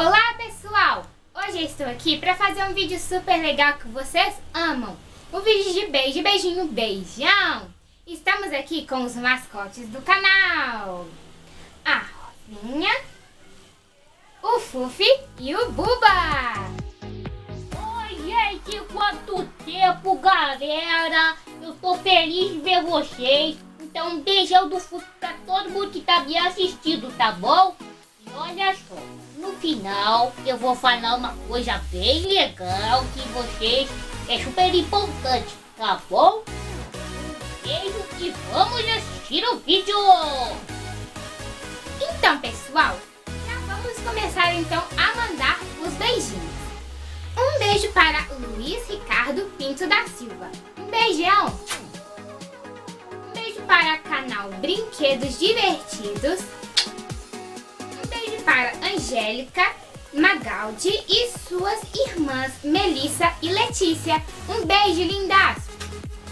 Olá pessoal! Hoje eu estou aqui para fazer um vídeo super legal que vocês amam. Um vídeo de beijo, beijinho, beijão! Estamos aqui com os mascotes do canal. A Rosinha, o Fufi e o Buba. Oi gente, quanto tempo galera! Eu tô feliz de ver vocês. Então um beijão do Fufi pra todo mundo que tá me assistindo, tá bom? E olha só, final eu vou falar uma coisa bem legal que vocês é super importante, tá bom? Beijo e vamos assistir o vídeo! Então pessoal, já vamos começar então a mandar os beijinhos. Um beijo para Luiz Ricardo Pinto da Silva. Um beijão! Um beijo para canal Brinquedos Divertidos para Angélica, Magaldi e suas irmãs Melissa e Letícia. Um beijo, lindas!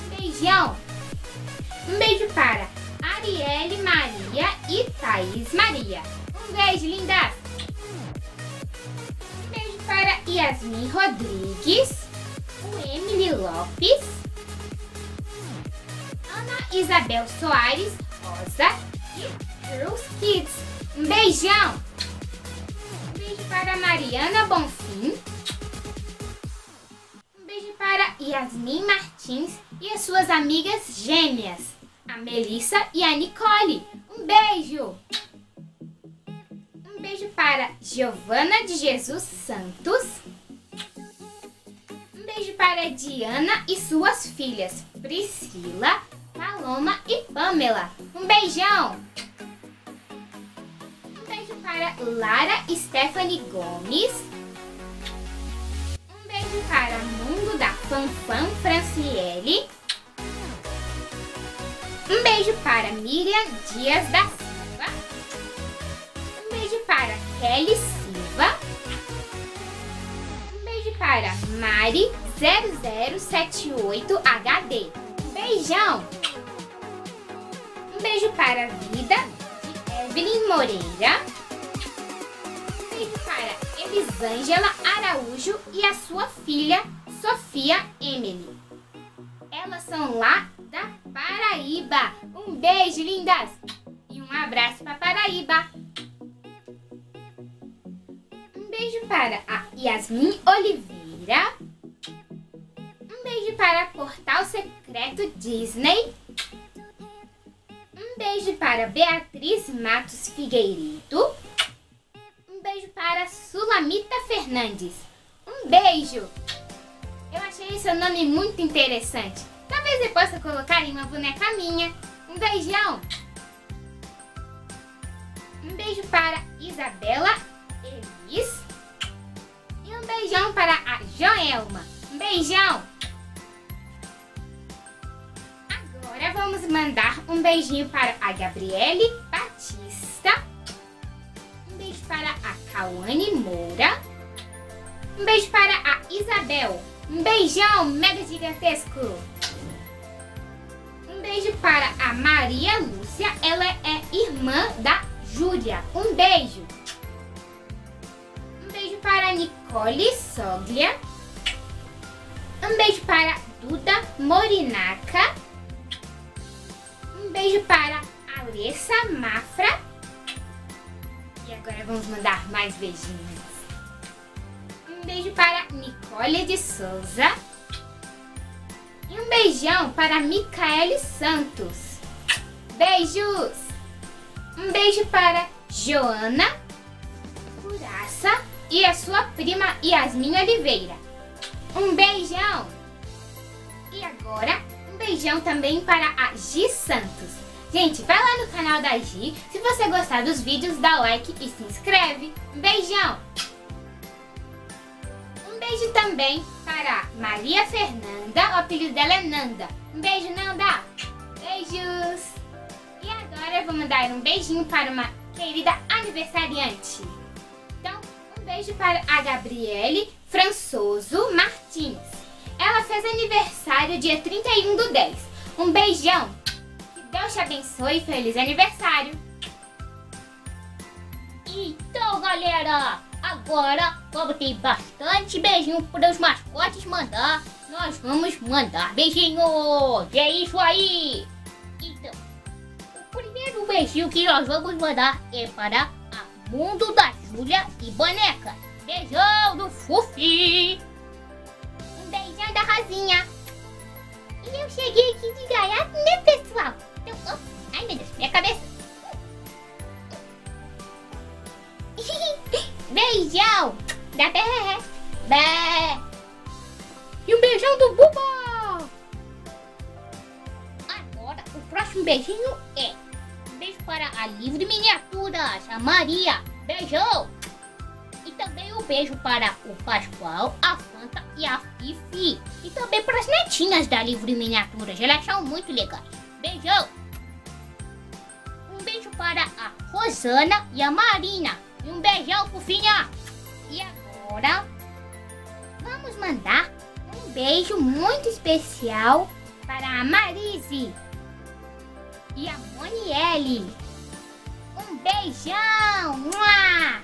Um beijão! Um beijo para Arielle Maria e Thaís Maria. Um beijo, lindas! Um beijo para Yasmin Rodrigues, o Emily Lopes, Ana Isabel Soares Rosa e Rose Kids. Um beijão! Mariana Bonfim. Um beijo para Yasmin Martins e as suas amigas gêmeas, a Melissa e a Nicole. Um beijo! Um beijo para Giovana de Jesus Santos. Um beijo para Diana e suas filhas, Priscila, Paloma e Pamela. Um beijão! Para Lara Stephanie Gomes. Um beijo para Mundo da Fanfan Franciele. Um beijo para Miriam Dias da Silva. Um beijo para Kelly Silva. Um beijo para Mari 0078HD. Um beijão. Um beijo para Vida de Evelyn Moreira para Elisângela Araújo e a sua filha Sofia Emily. Elas são lá da Paraíba. Um beijo, lindas! E um abraço para Paraíba. Um beijo para a Yasmin Oliveira. Um beijo para Portal Secreto Disney. Um beijo para Beatriz Matos Figueiredo beijo Sulamita Fernandes. Um beijo! Eu achei seu nome muito interessante. Talvez eu colocar em uma boneca minha. Um beijão! Um beijo para Isabela Elis. E um beijão para a Joelma. Um beijão! Agora vamos mandar um beijinho para a Gabriele Batista para a Cauane Moura. Um beijo para a Isabel. Um beijão mega gigantesco. Um beijo para a Maria Lúcia. Ela é irmã da Júlia. Um beijo. Um beijo para a Nicole Soglia. Um beijo para Duda Morinaca. Um beijo para Alessa Mafra. Agora vamos mandar mais beijinhos. Um beijo para Nicole de Souza. E um beijão para Micaele Santos. Beijos! Um beijo para Joana Curaça e a sua prima Yasmin Oliveira. Um beijão! E agora, um beijão também para a Gi Santos. Gente, vai lá no canal da Gi. Se você gostar dos vídeos, dá like e se inscreve. Um beijão! Um beijo também para Maria Fernanda. O apelido dela é Nanda. Um beijo, Nanda! Beijos! E agora eu vou mandar um beijinho para uma querida aniversariante. Então, um beijo para a Gabriele Françoso Martins. Ela fez aniversário dia 31 do 10. Um beijão! Deus te abençoe e feliz aniversário! Então, galera, Agora, como tem bastante beijinho para os mascotes mandar, nós vamos mandar beijinhos. É isso aí. Então, o primeiro beijinho que nós vamos mandar é para a Mundo da Júlia e Boneca. Beijão do Fufi. Um beijão da Rosinha. E eu cheguei aqui de gaiato, né, pessoal? Meu Deus, minha cabeça. Beijão da. Bé. E um beijão do Buba. Agora, o próximo beijinho é um beijo para a Livre Miniaturas, a Maria. Beijão. E também um beijo para o Pascoal, a Fanta e a Fifi. E também para as netinhas da Livre Miniaturas. Elas são muito legais. Beijão. Para a Rosana e a Marina. E um beijão, fofinha! E agora, vamos mandar um beijo muito especial para a Marise e a Monielle. Um beijão! Ah,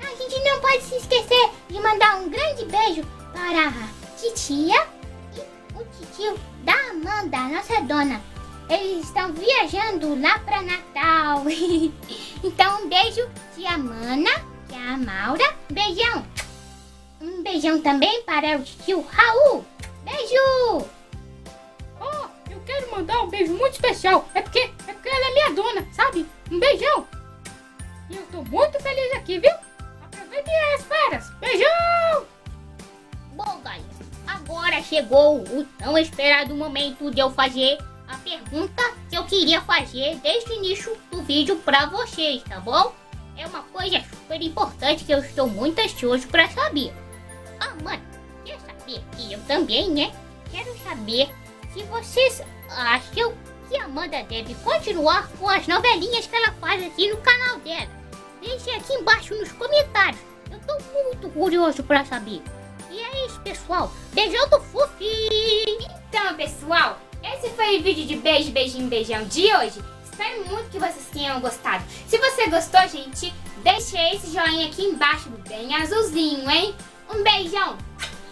a gente não pode se esquecer de mandar um grande beijo para a titia e o tio da Amanda, nossa dona. Eles estão viajando lá para Natal. então, um beijo tia Mana, tia Maura. Beijão. Um beijão também para o tio Raul. Beijo. Oh, eu quero mandar um beijo muito especial. É porque, é porque ela é minha dona, sabe? Um beijão. E eu tô muito feliz aqui, viu? Aproveitem as férias. Beijão. Bom, galera, agora chegou o tão esperado momento de eu fazer a pergunta que eu queria fazer desde o início do vídeo para vocês, tá bom? É uma coisa super importante que eu estou muito ansioso para saber. Ah, mano, quer saber? E eu também, né? Quero saber se vocês acham que Amanda deve continuar com as novelinhas que ela faz aqui no canal dela. Deixe aqui embaixo nos comentários. Eu tô muito curioso para saber. E é isso, pessoal. Beijão do Fufi! Então, pessoal, esse foi o vídeo de beijo, beijinho, beijão de hoje. Espero muito que vocês tenham gostado. Se você gostou, gente, deixa esse joinha aqui embaixo, bem azulzinho, hein? Um beijão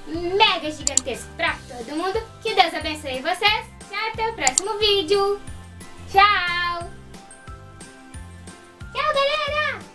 mega gigantesco pra todo mundo. Que Deus abençoe vocês. Até o próximo vídeo. Tchau! Tchau, galera!